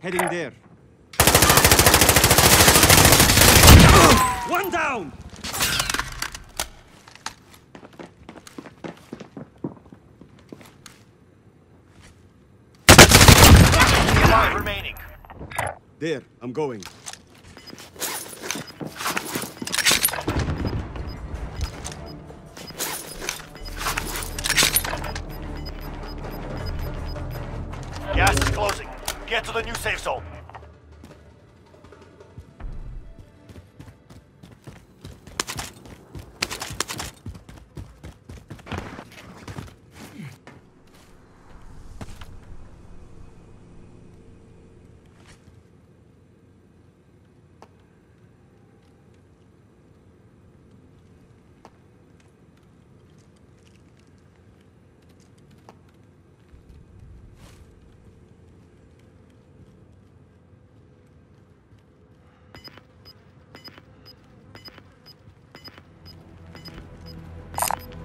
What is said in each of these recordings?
Heading there. One down! Five remaining. There, I'm going. Get to the new safe zone.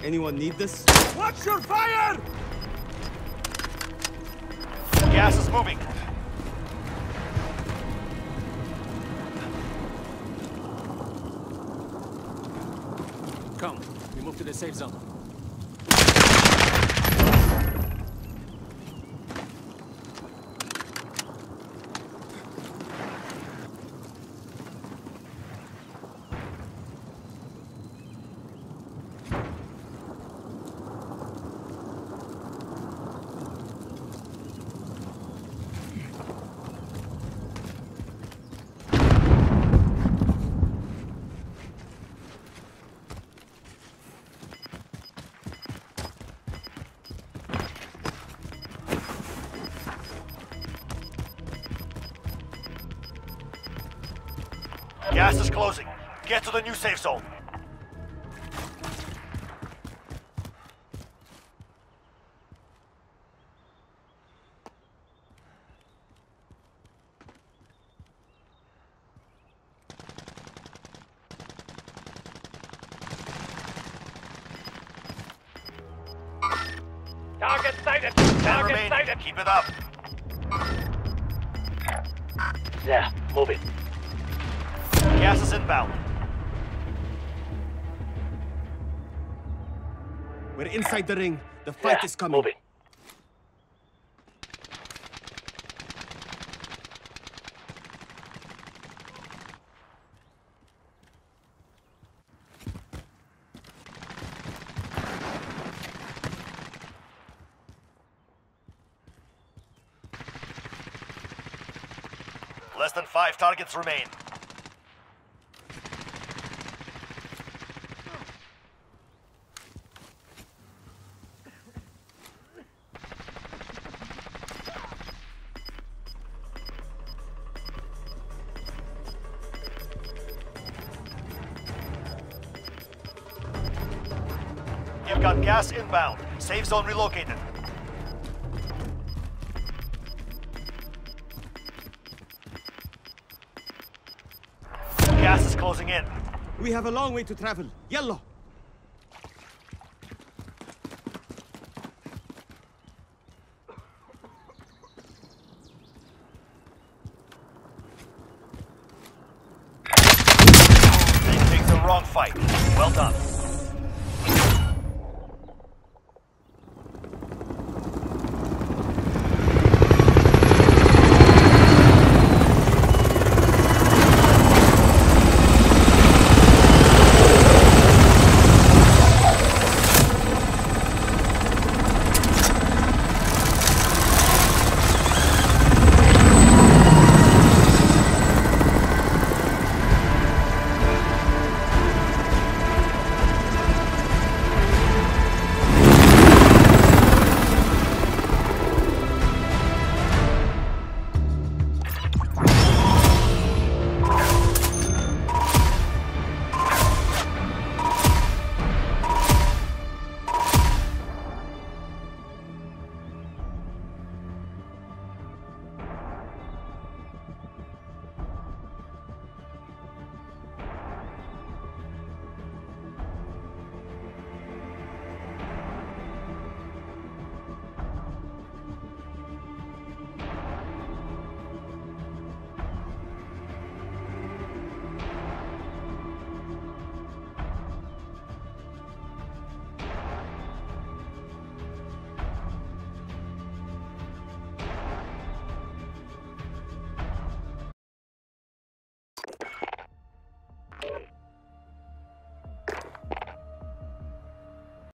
Anyone need this? Watch your fire! Gas is moving. Come, we move to the safe zone. Gas is closing. Get to the new safe zone. Target sighted! Target sighted! Keep it up. Yeah, move it. Gas is inbound. We're inside the ring. The fight yeah, is coming. Move it. Less than five targets remain. You've got gas inbound. Safe zone relocated. Gas is closing in. We have a long way to travel. Yellow. They picked the wrong fight. Well done.